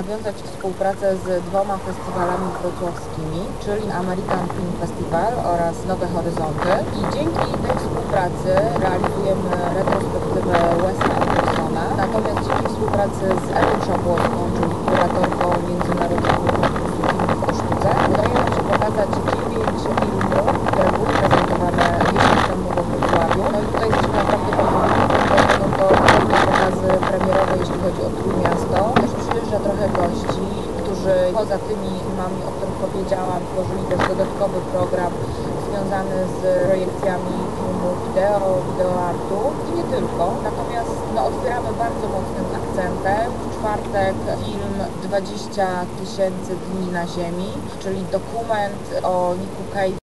nawiązać współpracę z dwoma festiwalami wrocławskimi, czyli American Film Festival oraz Nowe Horyzonty. I dzięki tej współpracy realizujemy retrospektywę Wesa Andersona. Natomiast dzięki współpracy z Ewą Szabłowską, czyli kuratorką Międzynarodowego Konkursu Filmów o Sztuce, udaje nam się pokazać dziewięć filmów, które były prezentowane miesiąc temu we Wrocławiu. No i tutaj Przyjeżdża trochę gości, którzy poza tymi filmami, o których powiedziałam, tworzyli też dodatkowy program związany z projekcjami filmu wideo, wideoartu i nie tylko. Natomiast no, otwieramy bardzo mocnym akcentem. W czwartek film 20 tysięcy dni na ziemi, czyli dokument o Niku Cave